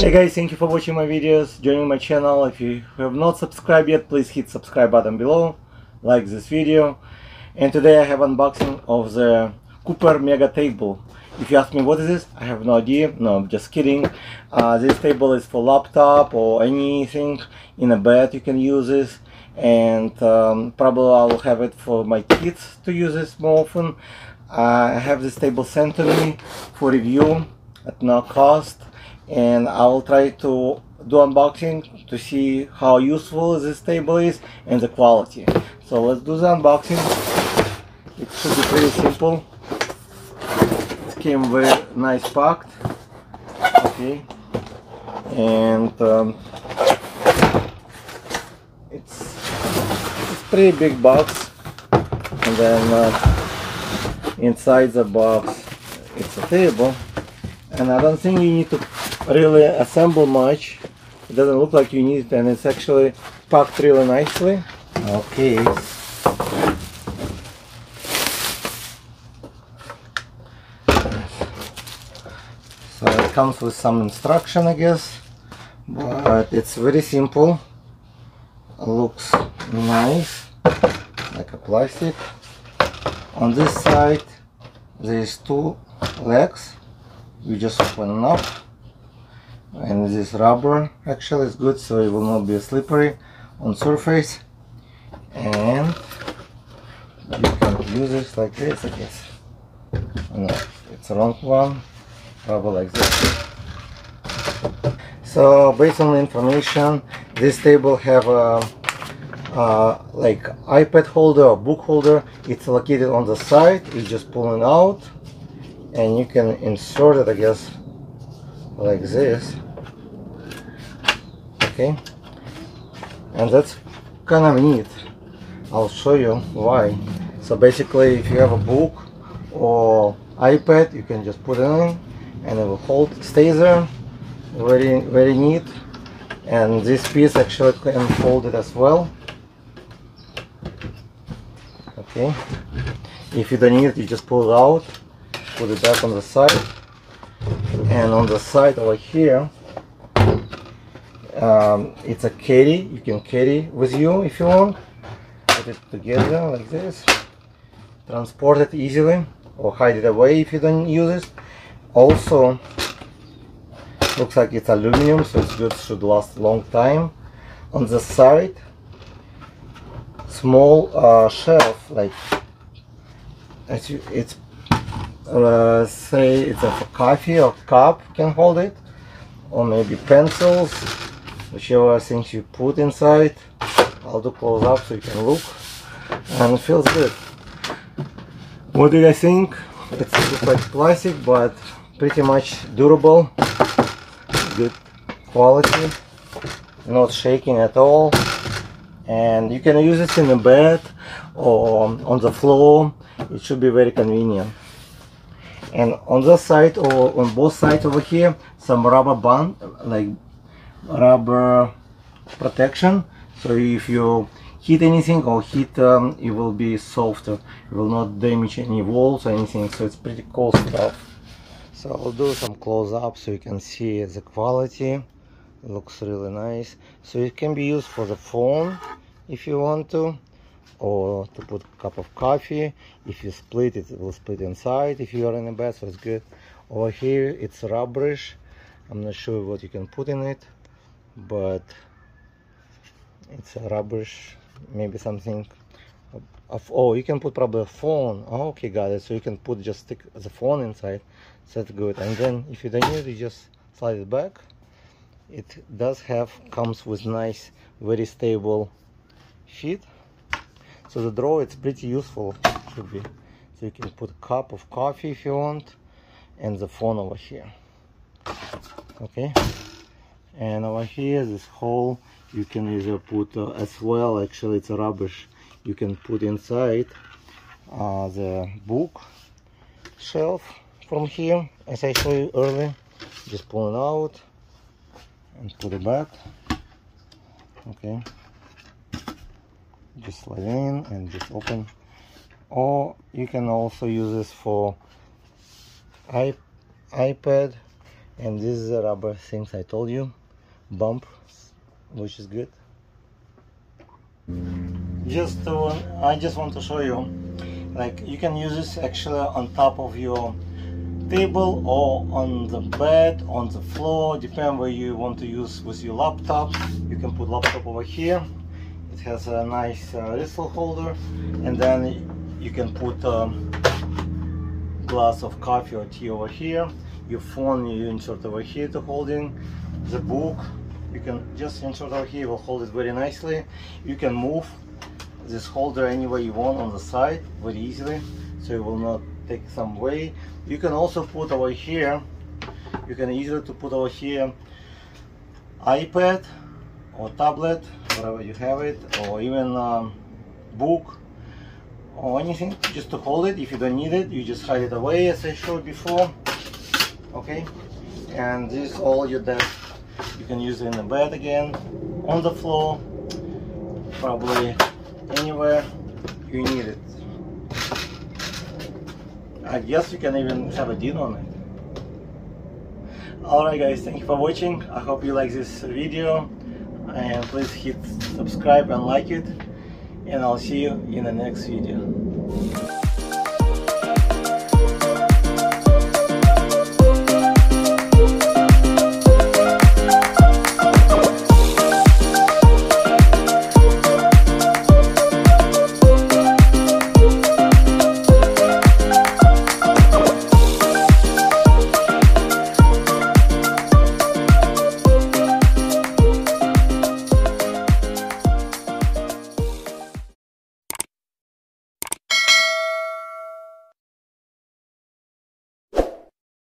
Hey guys, thank you for watching my videos, joining my channel. If you have not subscribed yet, please hit subscribe button below, like this video. And today I have unboxing of the Cooper Mega Table. If you ask me what is this, I have no idea. No, I'm just kidding. Uh, this table is for laptop or anything in a bed you can use this. And um, probably I'll have it for my kids to use this more often. I have this table sent to me for review at no cost and I will try to do unboxing to see how useful this table is and the quality. So let's do the unboxing. It should be pretty simple. It came very nice packed. Okay. And um, it's, it's pretty big box. And then uh, inside the box it's a table. And I don't think you need to really assemble much. It doesn't look like you need it and it's actually packed really nicely. Okay. So it comes with some instruction I guess. But it's very simple. Looks nice like a plastic. On this side there's two legs. You just open up and this rubber actually is good so it will not be slippery on surface. And you can use it like this I guess. No it's wrong one. Rubber like this. So based on the information this table have a uh, like iPad holder or book holder. It's located on the side. You just pull it out. And you can insert it I guess like this. Okay. And that's kind of neat. I'll show you why. So basically if you have a book or iPad you can just put it in and it will hold stays there. Very very neat. And this piece actually can fold it as well. Okay. If you don't need it you just pull it out put it back on the side and on the side over here um, it's a carry you can carry with you if you want. Put it together like this. Transport it easily or hide it away if you don't use it. Also looks like it's aluminum so it's good should last a long time. On the side small uh, shelf like it's uh, say it's a coffee or cup can hold it. Or maybe pencils whichever things you put inside. I'll do close up so you can look. And it feels good. What do you guys think? It's like plastic but pretty much durable. Good quality. Not shaking at all. And you can use this in the bed or on the floor. It should be very convenient and on the side or on both sides over here some rubber band like rubber protection. So if you hit anything or hit um, it will be softer. It will not damage any walls or anything. So it's pretty cool stuff. So I'll do some close-up so you can see the quality. It looks really nice. So it can be used for the phone if you want to or to put a cup of coffee. If you split it it will split inside. If you are in a bed so it's good. Over here it's rubbish. I'm not sure what you can put in it but it's a rubberish maybe something of oh you can put probably a phone. Oh, okay got it. So you can put just stick the phone inside. So that's good. And then if you don't need it you just slide it back. It does have comes with nice very stable sheet so the drawer it's pretty useful. Should be. So you can put a cup of coffee if you want and the phone over here. Okay? And over here this hole you can either put uh, as well actually it's a rubbish. You can put inside uh, the book shelf from here as I showed you earlier. Just pull it out and put it back. Okay just slide in and just open. Or you can also use this for iPad. And this is the rubber things I told you. Bump which is good. Just to, I just want to show you. Like you can use this actually on top of your table or on the bed on the floor depend where you want to use with your laptop. You can put laptop over here it has a nice uh, holder and then you can put a glass of coffee or tea over here. Your phone you insert over here to holding the book you can just insert over here will hold it very nicely. You can move this holder anywhere you want on the side very easily so it will not take some way. You can also put over here you can easily to put over here iPad or tablet whatever you have it or even um, book or anything. Just to hold it. If you don't need it you just hide it away as I showed before. Okay? And this is all your desk. You can use it in the bed again on the floor probably anywhere you need it. I guess you can even have a dinner on it. Alright guys. Thank you for watching. I hope you like this video and please hit subscribe and like it. And I'll see you in the next video